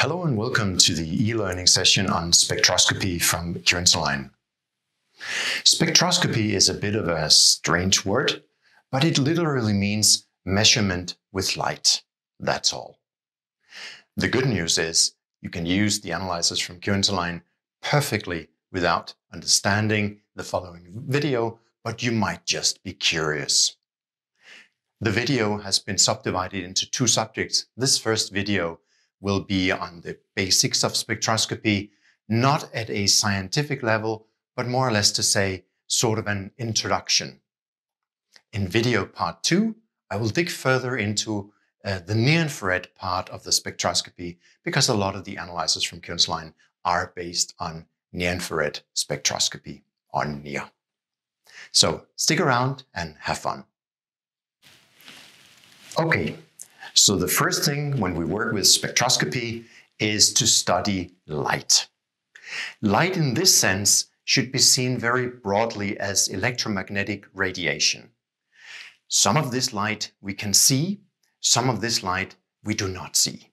Hello and welcome to the e-learning session on spectroscopy from Q-Interline. Spectroscopy is a bit of a strange word, but it literally means measurement with light. That's all. The good news is you can use the analyzers from Q-Interline perfectly without understanding the following video, but you might just be curious. The video has been subdivided into two subjects. This first video will be on the basics of spectroscopy, not at a scientific level, but more or less to say sort of an introduction. In video part two, I will dig further into uh, the near-infrared part of the spectroscopy because a lot of the analyzers from Q-Interline are based on near-infrared spectroscopy, on near. So stick around and have fun. Okay, so the first thing when we work with spectroscopy is to study light. Light in this sense should be seen very broadly as electromagnetic radiation. Some of this light we can see, some of this light we do not see.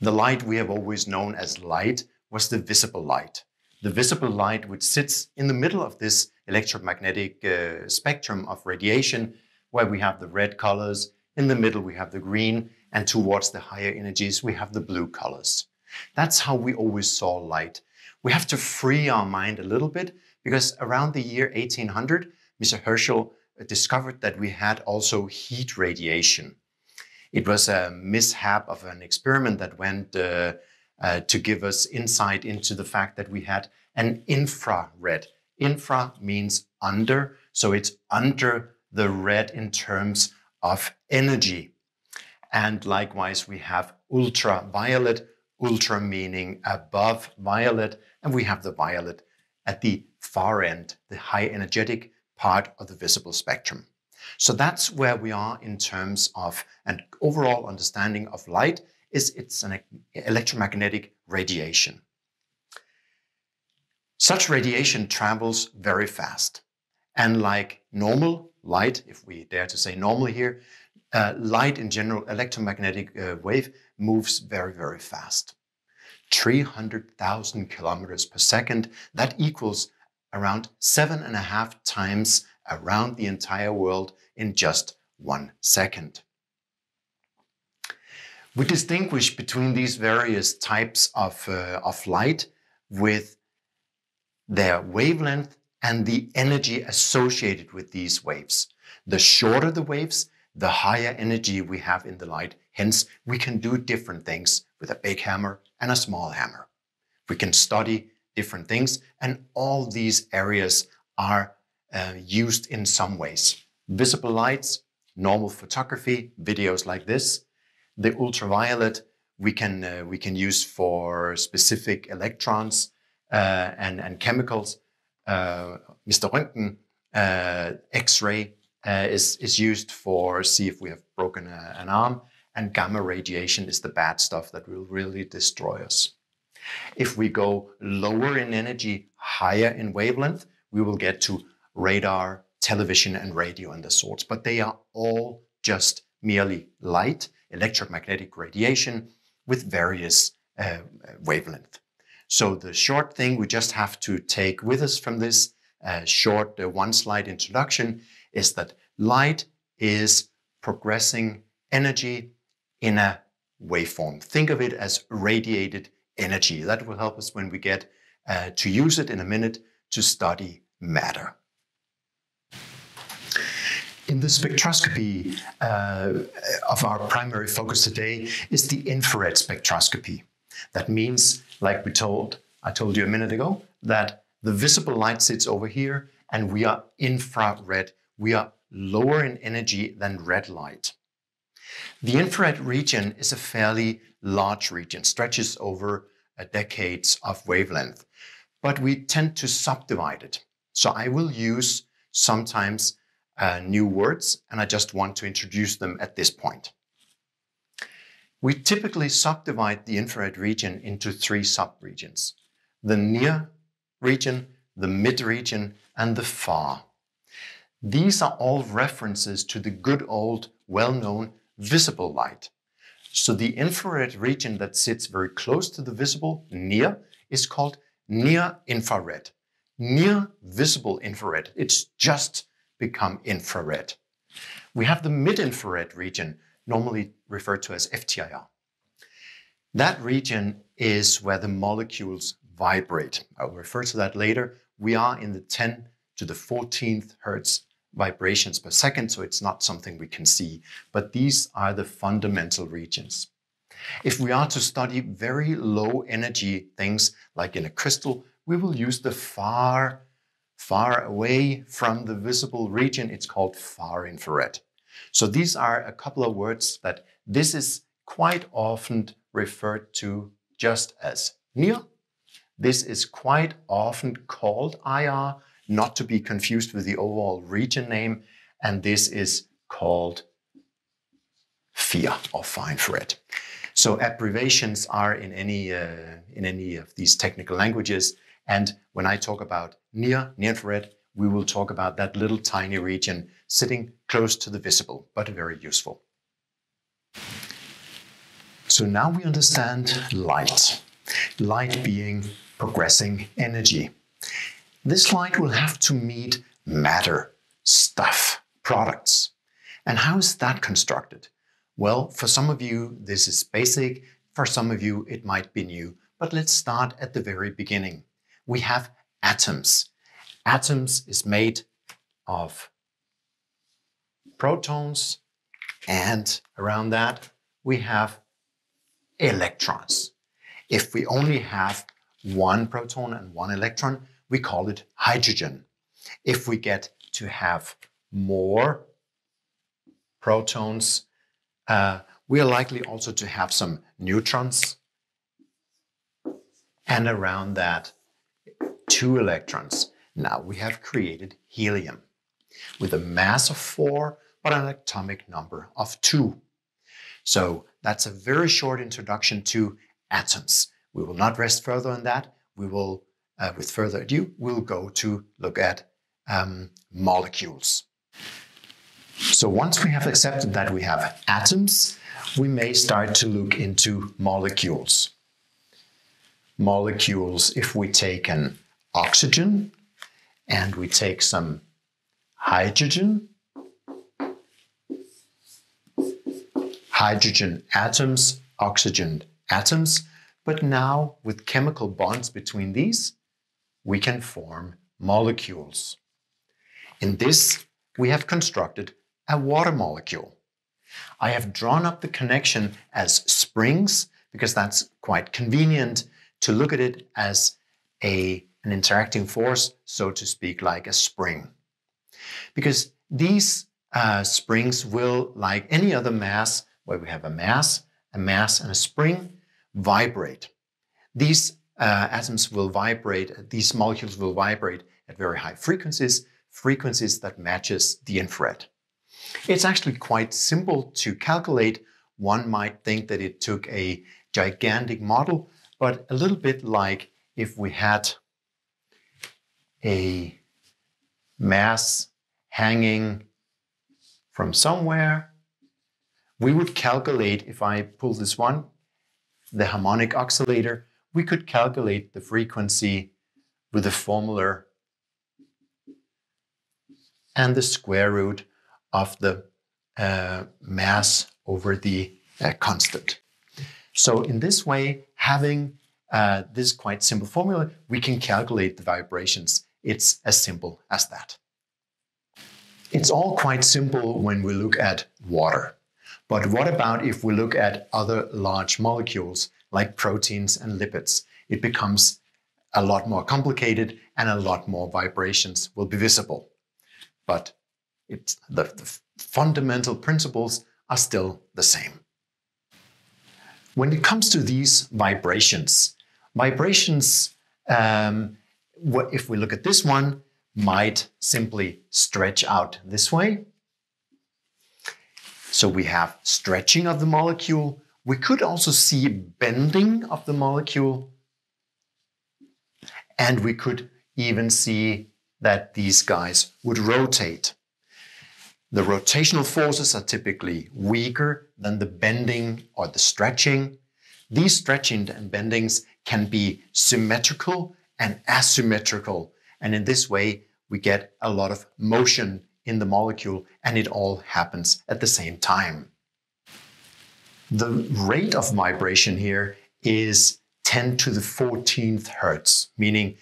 The light we have always known as light was the visible light. The visible light which sits in the middle of this electromagnetic uh, spectrum of radiation where we have the red colors in the middle, we have the green, and towards the higher energies, we have the blue colors. That's how we always saw light. We have to free our mind a little bit because around the year 1800, Mr. Herschel discovered that we had also heat radiation. It was a mishap of an experiment that went uh, uh, to give us insight into the fact that we had an infrared. Infra means under, so it's under the red in terms of energy. And likewise, we have ultraviolet, ultra meaning above violet, and we have the violet at the far end, the high energetic part of the visible spectrum. So that's where we are in terms of an overall understanding of light is it's an electromagnetic radiation. Such radiation travels very fast. And like normal light, if we dare to say normal here, uh, light in general, electromagnetic uh, wave moves very, very fast. 300,000 kilometers per second. That equals around seven and a half times around the entire world in just one second. We distinguish between these various types of, uh, of light with their wavelength and the energy associated with these waves. The shorter the waves, the higher energy we have in the light. Hence, we can do different things with a big hammer and a small hammer. We can study different things, and all these areas are uh, used in some ways. Visible lights, normal photography, videos like this. The ultraviolet we can, uh, we can use for specific electrons uh, and, and chemicals Mr. Röntgen uh, X-ray uh, is, is used for see if we have broken a, an arm, and gamma radiation is the bad stuff that will really destroy us. If we go lower in energy, higher in wavelength, we will get to radar, television, and radio and the sorts, but they are all just merely light, electromagnetic radiation with various uh, wavelength. So the short thing we just have to take with us from this uh, short uh, one slide introduction is that light is progressing energy in a waveform. Think of it as radiated energy. That will help us when we get uh, to use it in a minute to study matter. In the spectroscopy uh, of our primary focus today is the infrared spectroscopy. That means, like we told, I told you a minute ago, that the visible light sits over here and we are infrared. We are lower in energy than red light. The infrared region is a fairly large region, stretches over decades of wavelength, but we tend to subdivide it. So I will use sometimes uh, new words, and I just want to introduce them at this point. We typically subdivide the infrared region into three subregions. The near region, the mid region, and the far. These are all references to the good old, well-known visible light. So the infrared region that sits very close to the visible, near, is called near infrared. Near visible infrared. It's just become infrared. We have the mid infrared region, normally referred to as FTIR. That region is where the molecules vibrate. I'll refer to that later. We are in the 10 to the 14th hertz vibrations per second, so it's not something we can see, but these are the fundamental regions. If we are to study very low energy things like in a crystal, we will use the far, far away from the visible region. It's called far infrared. So these are a couple of words that this is quite often referred to just as near. This is quite often called IR, not to be confused with the overall region name. And this is called FIR or far infrared. So abbreviations are in any, uh, in any of these technical languages. And when I talk about near, near infrared, we will talk about that little tiny region sitting close to the visible, but very useful. So now we understand light. Light being progressing energy. This light will have to meet matter, stuff, products. And how is that constructed? Well, for some of you, this is basic. For some of you, it might be new. But let's start at the very beginning. We have atoms. Atoms is made of protons, and around that, we have electrons. If we only have one proton and one electron, we call it hydrogen. If we get to have more protons, uh, we are likely also to have some neutrons. And around that, two electrons. Now we have created helium with a mass of four, but an atomic number of two. So that's a very short introduction to atoms. We will not rest further on that. We will uh, with further ado, we'll go to look at um, molecules. So once we have accepted that we have atoms, we may start to look into molecules. Molecules, if we take an oxygen and we take some hydrogen, hydrogen atoms, oxygen atoms, but now with chemical bonds between these, we can form molecules. In this, we have constructed a water molecule. I have drawn up the connection as springs because that's quite convenient to look at it as a, an interacting force, so to speak, like a spring. Because these uh, springs will, like any other mass, where we have a mass, a mass, and a spring, vibrate. These uh, atoms will vibrate, these molecules will vibrate at very high frequencies, frequencies that matches the infrared. It's actually quite simple to calculate. One might think that it took a gigantic model, but a little bit like if we had a mass hanging from somewhere, we would calculate, if I pull this one, the harmonic oscillator, we could calculate the frequency with the formula and the square root of the uh, mass over the uh, constant. So in this way, having uh, this quite simple formula, we can calculate the vibrations. It's as simple as that. It's all quite simple when we look at water. But what about if we look at other large molecules like proteins and lipids. It becomes a lot more complicated and a lot more vibrations will be visible. But the, the fundamental principles are still the same. When it comes to these vibrations, vibrations, um, if we look at this one, might simply stretch out this way. So we have stretching of the molecule, we could also see bending of the molecule. And we could even see that these guys would rotate. The rotational forces are typically weaker than the bending or the stretching. These stretching and bendings can be symmetrical and asymmetrical. And in this way, we get a lot of motion in the molecule and it all happens at the same time. The rate of vibration here is 10 to the 14th hertz, meaning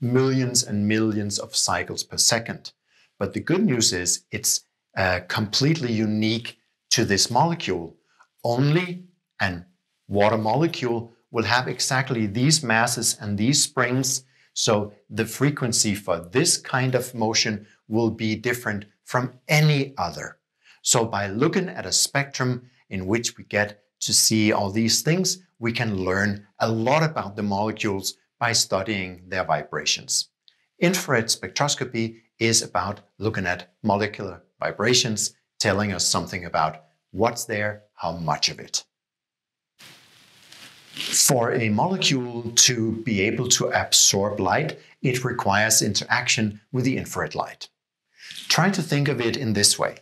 millions and millions of cycles per second. But the good news is it's uh, completely unique to this molecule. Only an water molecule will have exactly these masses and these springs. So the frequency for this kind of motion will be different from any other. So by looking at a spectrum in which we get to see all these things, we can learn a lot about the molecules by studying their vibrations. Infrared spectroscopy is about looking at molecular vibrations, telling us something about what's there, how much of it. For a molecule to be able to absorb light, it requires interaction with the infrared light. Try to think of it in this way.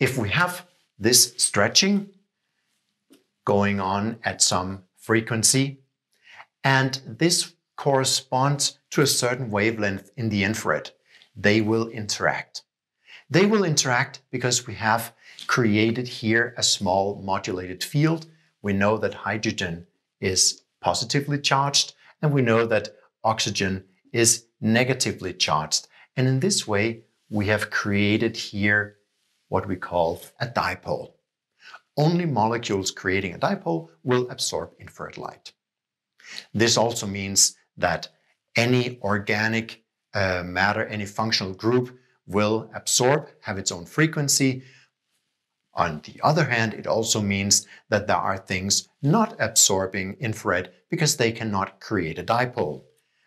If we have this stretching going on at some frequency, and this corresponds to a certain wavelength in the infrared, they will interact. They will interact because we have created here a small modulated field. We know that hydrogen is positively charged, and we know that oxygen is negatively charged. And in this way, we have created here what we call a dipole. Only molecules creating a dipole will absorb infrared light. This also means that any organic uh, matter, any functional group will absorb, have its own frequency. On the other hand, it also means that there are things not absorbing infrared because they cannot create a dipole.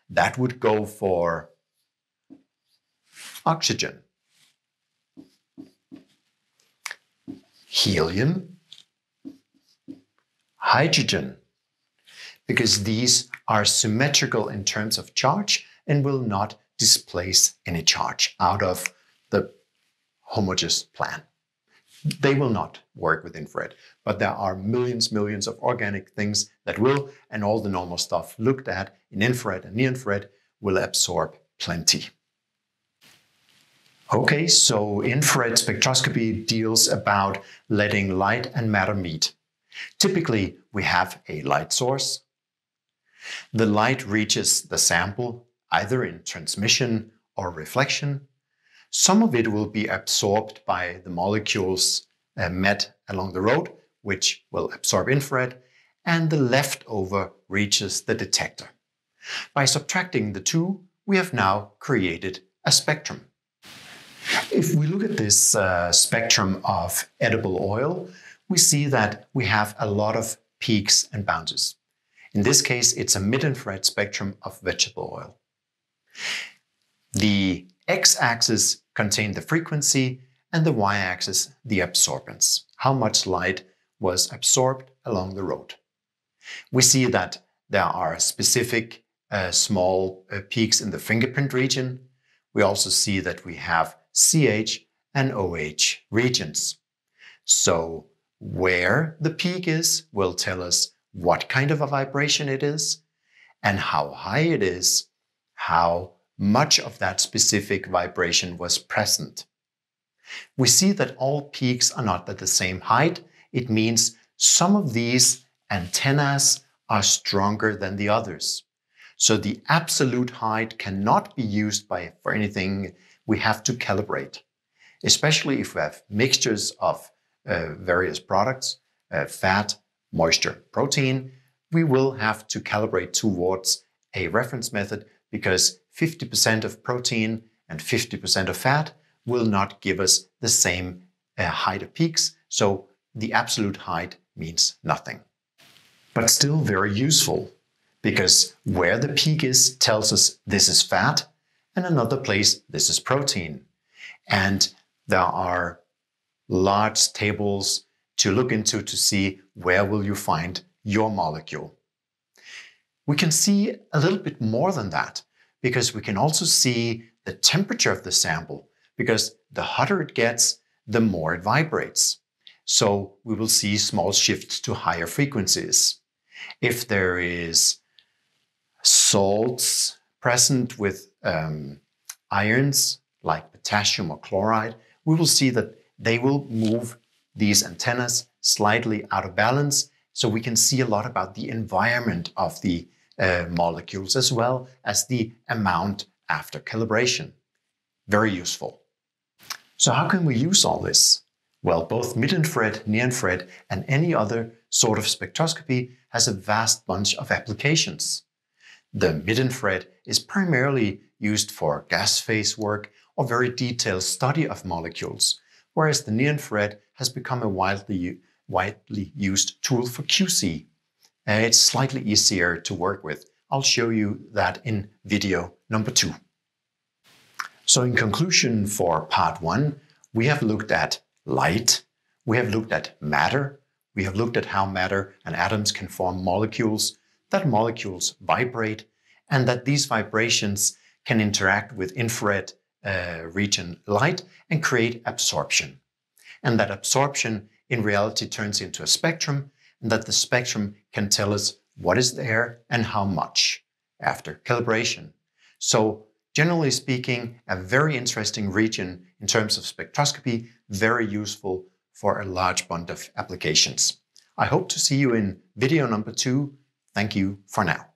That would go for oxygen, helium, hydrogen, because these are symmetrical in terms of charge and will not displace any charge out of the homogeneous plan. They will not work with infrared, but there are millions, millions of organic things that will, and all the normal stuff looked at in infrared and near infrared will absorb plenty. Okay, so infrared spectroscopy deals about letting light and matter meet. Typically, we have a light source. The light reaches the sample either in transmission or reflection. Some of it will be absorbed by the molecules uh, met along the road, which will absorb infrared, and the leftover reaches the detector. By subtracting the two, we have now created a spectrum. If we look at this uh, spectrum of edible oil, we see that we have a lot of peaks and bounces. In this case, it's a mid-infrared spectrum of vegetable oil. The x-axis contains the frequency and the y-axis the absorbance, how much light was absorbed along the road. We see that there are specific uh, small uh, peaks in the fingerprint region. We also see that we have CH and OH regions. So where the peak is will tell us what kind of a vibration it is and how high it is, how much of that specific vibration was present. We see that all peaks are not at the same height. It means some of these antennas are stronger than the others. So the absolute height cannot be used by, for anything we have to calibrate, especially if we have mixtures of uh, various products, uh, fat, moisture, protein, we will have to calibrate towards a reference method because 50% of protein and 50% of fat will not give us the same uh, height of peaks. So the absolute height means nothing. But still very useful because where the peak is tells us this is fat and another place this is protein. And there are large tables to look into to see where will you find your molecule. We can see a little bit more than that because we can also see the temperature of the sample because the hotter it gets, the more it vibrates. So we will see small shifts to higher frequencies. If there is salts present with um, ions like potassium or chloride, we will see that they will move these antennas slightly out of balance. So we can see a lot about the environment of the uh, molecules as well as the amount after calibration. Very useful. So how can we use all this? Well, both mid-infrared, near-infrared, and any other sort of spectroscopy has a vast bunch of applications. The mid-infrared is primarily used for gas phase work or very detailed study of molecules, whereas the near-infrared has become a widely, widely used tool for QC. Uh, it's slightly easier to work with. I'll show you that in video number two. So in conclusion for part one, we have looked at light, we have looked at matter, we have looked at how matter and atoms can form molecules, that molecules vibrate, and that these vibrations can interact with infrared uh, region light and create absorption. And that absorption in reality turns into a spectrum, and that the spectrum can tell us what is there and how much after calibration. So generally speaking, a very interesting region in terms of spectroscopy, very useful for a large bunch of applications. I hope to see you in video number two. Thank you for now.